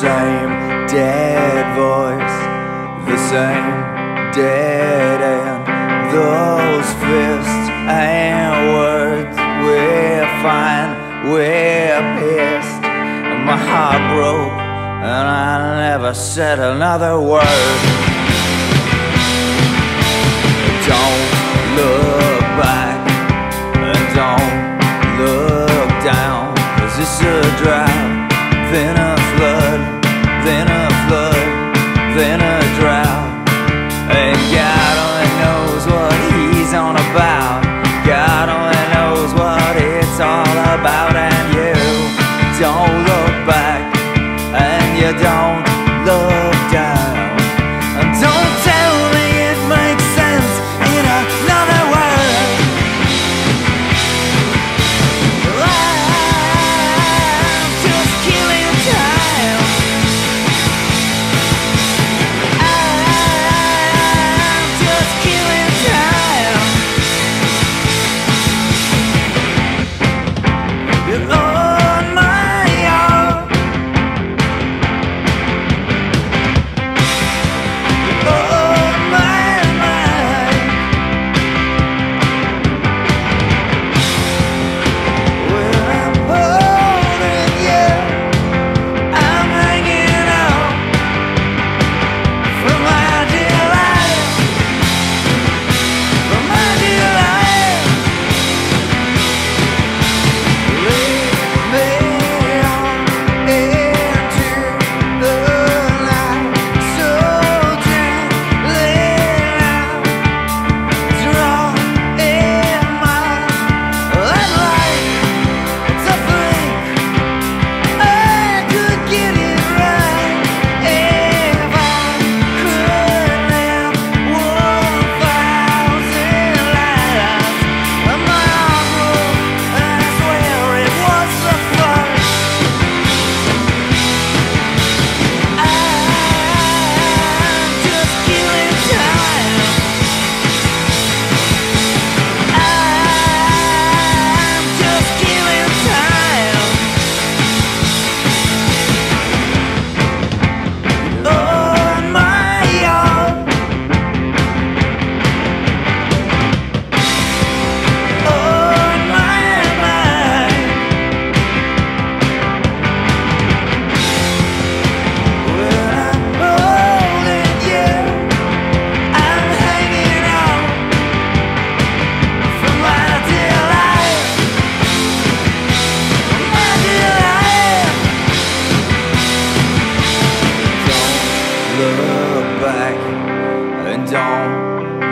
same dead voice, the same dead end. Those fists and words we're fine, we're pissed. And my heart broke, and I never said another word. Don't look back, and don't look down, cause it's a drive thinner.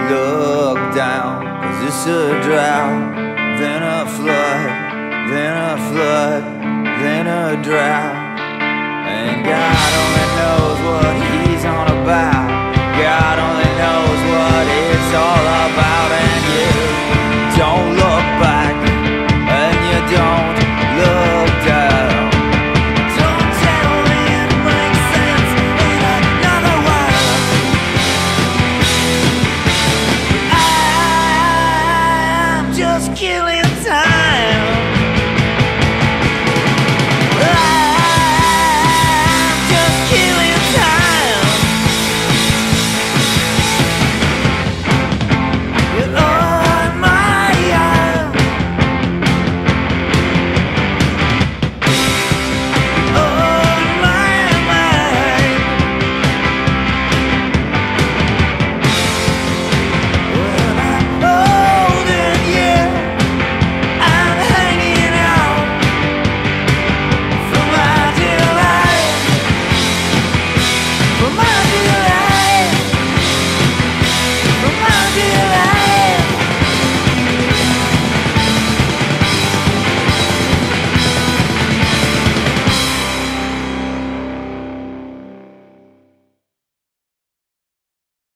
look down Cause it's a drought Then a flood Then a flood Then a drought. And God only knows